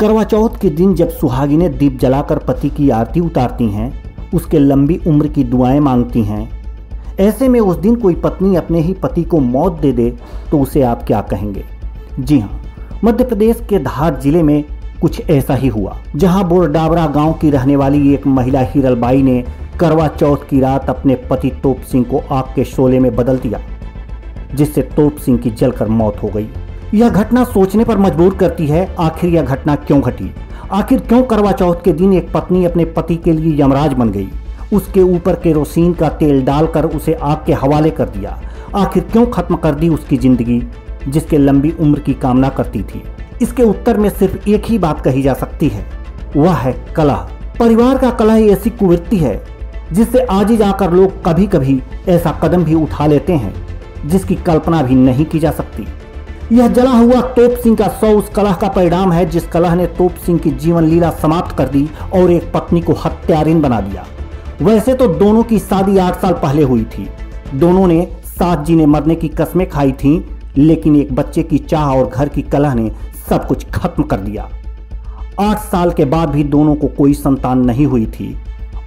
करवा चौथ के दिन जब सुहागिनें दीप जलाकर पति की आरती उतारती हैं, उसके लंबी उम्र की दुआएँ मांगती हैं। ऐसे में उस दिन कोई पत्नी अपने ही पति को मौत दे दे तो उसे आप क्या कहेंगे? जी हाँ मध्य प्रदेश के धार ज़िले में कुछ ऐसा ही हुआ, जहाँ बोरडावरा गाँव की रहने वाली एक महिला हिरलबाई ने करवा चौथ की रात अपने पति तोप सिंह को आग के शोले में बदल दिया, जिससे तोप सिंह की जलकर मौत हो गई। यह घटना सोचने पर मजबूर करती है, आखिर यह घटना क्यों घटी? आखिर क्यों करवा चौथ के दिन एक पत्नी अपने पति के लिए यमराज बन गई? उसके ऊपर केरोसिन का तेल डालकर उसे आग के हवाले कर दिया। आखिर क्यों खत्म कर दी उसकी ज़िंदगी, जिसके लंबी उम्र की कामना करती थी? इसके उत्तर में सिर्फ़ एक ही बात कही जा सकती है। वह है कला। परिवार का कलह ऐसी कुवृत्ति है, जिससे आज ही जाकर लोग कभी कभी ऐसा कदम भी उठा लेते हैं, जिसकी कल्पना भी नहीं की जा सकती। यह जला हुआ तोप सिंह का सौ उस कलह का परिणाम है, जिस कलह ने तोप सिंह की जीवन लीला समाप्त कर दी और एक पत्नी को हत्यारिन बना दिया। वैसे तो दोनों की शादी आठ साल पहले हुई थी। दोनों ने सात जी ने मरने की कस्में खाई थी, लेकिन एक बच्चे की चाह और घर की कलह ने सब कुछ खत्म कर दिया। आठ साल के बाद भी दोनों को कोई संतान नहीं हुई थी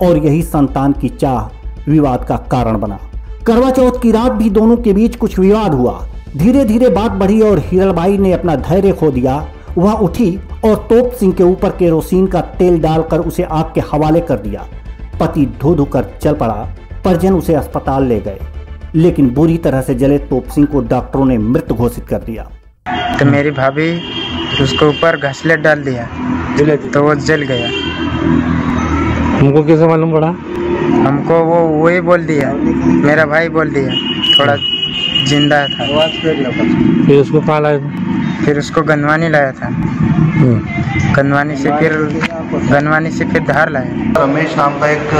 और यही संतान की चाह विवाद का कारण बना। करवा चौथ की रात भी दोनों के बीच कुछ विवाद हुआ। धीरे धीरे बात बढ़ी और हिरलबाई ने अपना धैर्य खो दिया। वह उठी और तोप सिंह के ऊपर केरोसिन का तेल डालकर उसे आग के हवाले कर दिया। पति धो धो कर चल पड़ा। परिजन उसे अस्पताल ले गए। लेकिन बुरी तरह से जले तोप सिंह को डॉक्टरों ने मृत घोषित कर दिया। तो मेरी भाभी उसके ऊपर घसलेट डाल दिया। तो वो जल गया। हमको कैसे मालूम पड़ा? हमको वो वही बोल दिया। मेरा भाई बोल दिया। थोड़ा ज़िंदा था। फिर उसको कहाँ लाए थे? फिर उसको गनवानी लाया था। हम्म। गनवानी से फिर गनवानी से फिर धार लाया। रमेश नाम का एक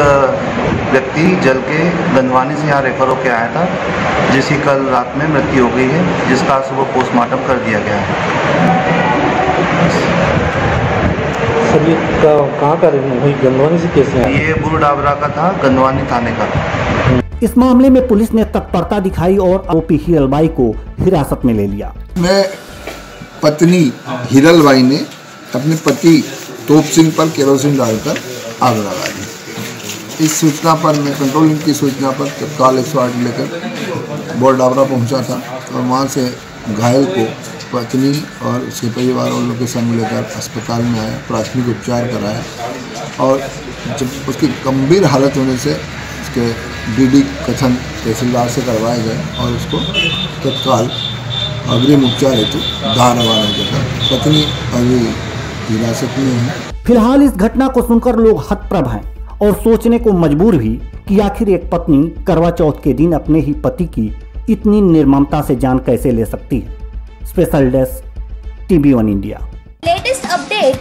व्यक्ति जल के गंदवानी से यहाँ रेफर होकर आया था जिसकी कल रात में मृत्यु हो गई है जिसका सुबह पोस्टमार्टम कर दिया गया है। सर ये कहाँ का रहने वही गंदवानी से कैसे ये बुरु डाबरा का था गंदवानी थाने का। इस मामले में पुलिस ने तत्परता दिखाई और आरोपी हिरलबाई को हिरासत में ले लिया। मैं पत्नी हिरलबाई ने अपने पति तोप सिंह पर केरोसिन डालकर आग लगा दी। इस सूचना पर, मैं कंट्रोल रूम की सूचना पर तत्काल एक सौ आठ लेकर बोरडावरा पहुँचा था और वहाँ से घायल को पत्नी और उसके परिवार वालों के संग लेकर अस्पताल में आया, प्राथमिक उपचार कराया और जब उसकी गंभीर हालत होने से उसके डीडी कथन तहसीलदार से करवाए गए और उसको तत्काल अग्रिम उपचार हेतु धार रवाना किया पत्नी अभी हिरासत में है। फ़िलहाल इस घटना को सुनकर लोग हतप्रभ हैं और सोचने को मजबूर भी कि आखिर एक पत्नी करवा चौथ के दिन अपने ही पति की इतनी निर्ममता से जान कैसे ले सकती है। Special desk TV one India.